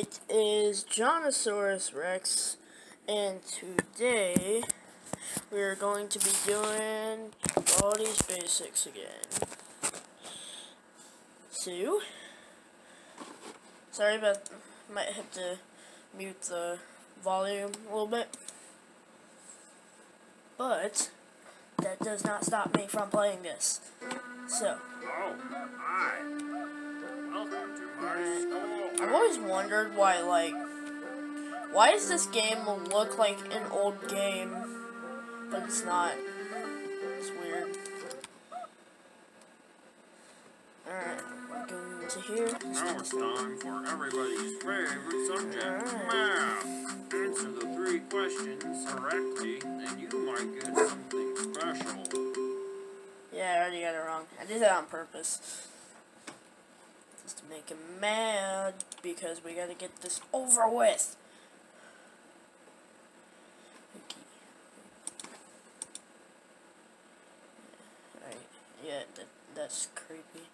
It is Jonosaurus Rex, and today we're going to be doing Baldi's Basics again. So, sorry about, might have to mute the volume a little bit, but that does not stop me from playing this. So, Oh, I've always wondered why, like, why does this game look like an old game, but it's not? It's weird. Alright, we're going into here. Now it's time for everybody's favorite subject, math. Answer the three questions correctly, and you might get something special. Yeah, I already got it wrong. I did that on purpose. Just to make him mad, because we gotta get this over with. Yeah, that, that's creepy.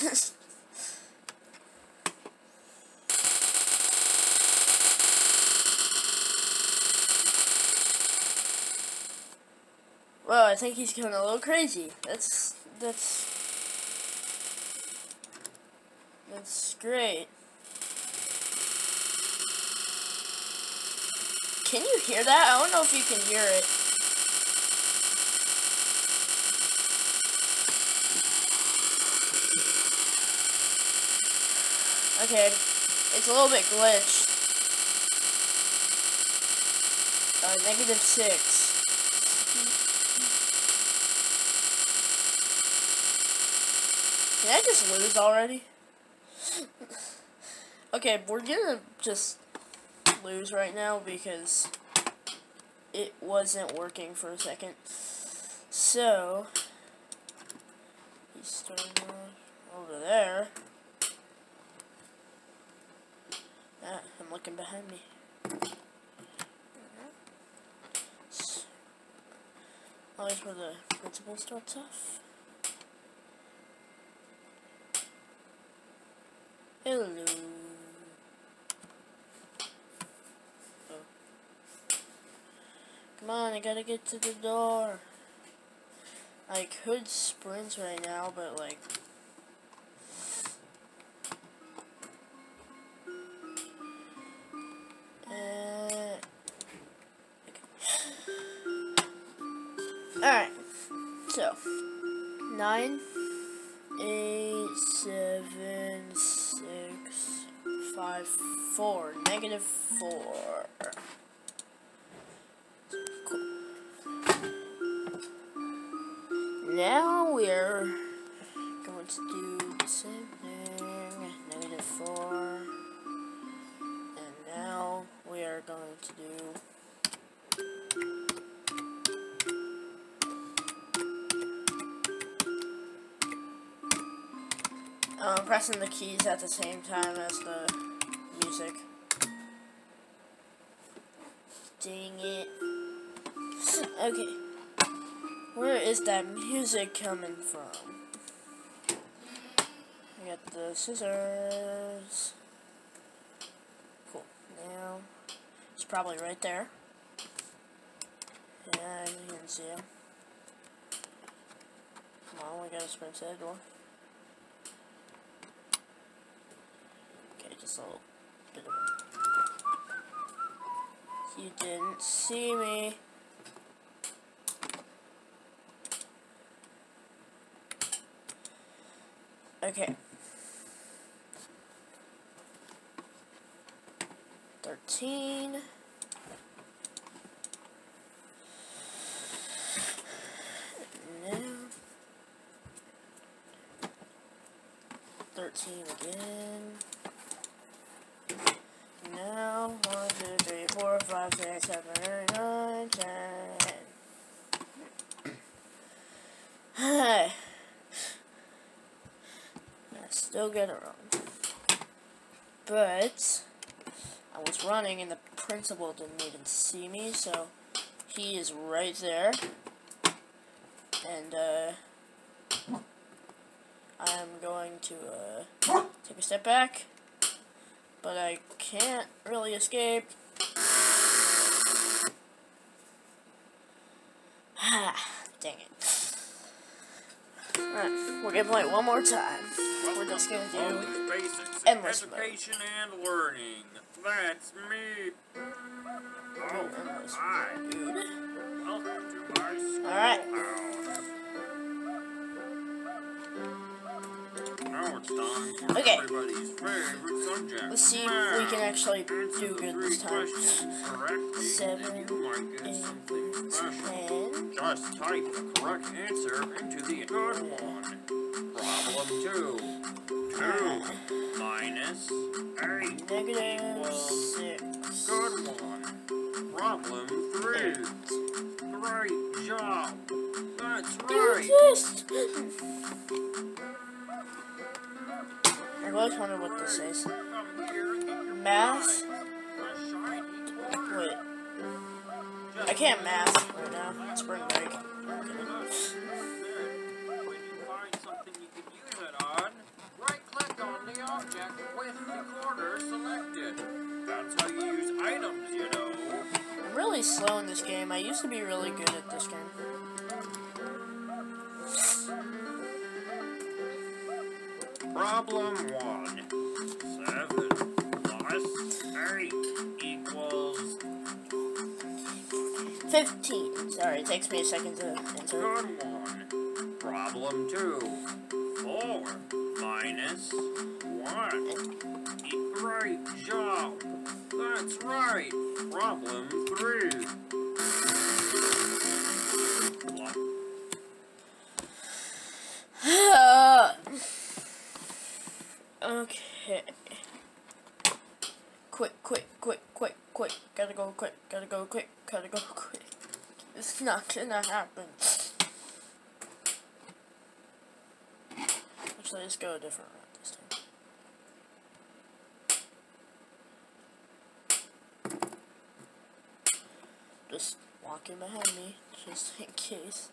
well, I think he's going a little crazy. That's, that's, that's great. Can you hear that? I don't know if you can hear it. Okay, it's a little bit glitched. Uh, negative six. Can I just lose already? Okay, we're gonna just lose right now because it wasn't working for a second. So, he's starting over there. Ah, I'm looking behind me. Always where the principal starts off. Hello. Oh. Come on, I gotta get to the door. I could sprint right now, but like... Uh, Alright, so, nine, eight, seven, six, five, four, negative four. To do the same thing, negative four, and now we are going to do I'm Um, pressing the keys at the same time as the music. Dang it. Okay. Where is that music coming from? I got the scissors. Cool. Now, it's probably right there. Yeah, you can see him. Come on, we gotta sprint to the door. Okay, just a little bit of a... You didn't see me. Okay. Thirteen. Now. Thirteen again. Now, one, two, three, four, five, six, seven, eight, nine, ten. Hi. I still get it wrong. But, I was running and the principal didn't even see me, so he is right there. And, uh, I am going to, uh, take a step back. but I can't really escape. Ah, Dang it. Alright, we're gonna play it one more time. We're just gonna do basics in endless mode. education and learning. That's me. Oh, endless Hi. dude. Welcome to my schoolhouse. Alright. Now it's time for Okay. everybody's favorite subject. Let's see if we can actually do good this time. Seven, and you might get eight, something special. Ten. Just type the correct answer into the good one. Problem two. Two minus eight Negative six. good one. Problem three. Great job. That's right. I always wonder what this is. Come here and get your Math? prize. A shiny quarter. Wait, I can't math right now. It's really slow in this game. I used to be really good at this game. Problem one. Seven plus eight equals 15. Sorry, it takes me a second to answer. good one. Problem two. Four minus one. Great job. That's right. Problem three. okay. Quick, quick, quick, quick, quick. Gotta go quick, gotta go quick, gotta go quick. It's not gonna happen. Actually, let's go a different route this time. Just walking behind me, just in case.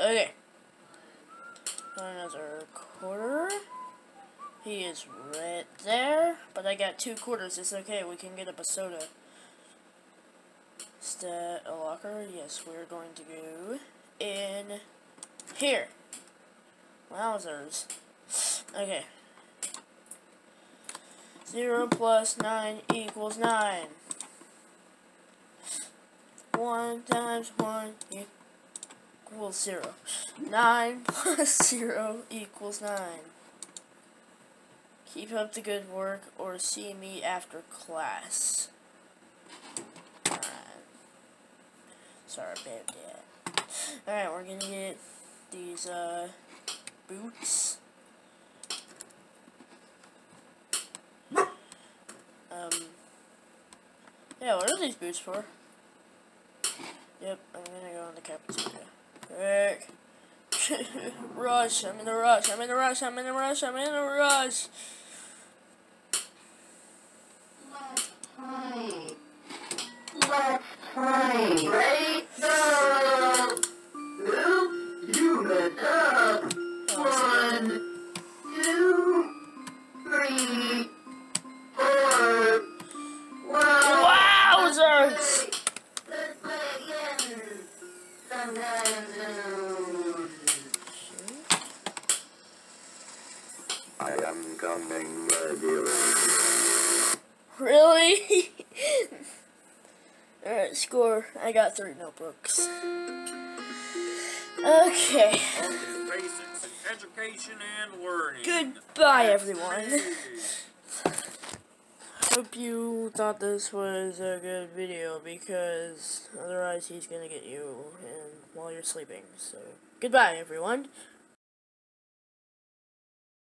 Okay. Another quarter. He is right there. But I got two quarters. It's okay. We can get up a soda. Stat uh, a locker. Yes, we're going to go in here. Wowzers. Okay. 0 plus 9 equals 9. 1 times 1 equals 0. 9 plus 0 equals 9. Keep up the good work or see me after class. Sorry about that. Alright, we're gonna get these, uh, boots. Um, yeah, what are these boots for? Yep, I'm gonna go in the cafeteria. Quick. rush, I'm in a rush, I'm in a rush, I'm in a rush, I'm in a rush. Let's play. Ready? Go! I am coming, regular. Really? Alright, score. I got three notebooks. Okay. Basics in education and learning. Goodbye, everyone. Hope you thought this was a good video because otherwise he's gonna get you while you're sleeping. So goodbye everyone.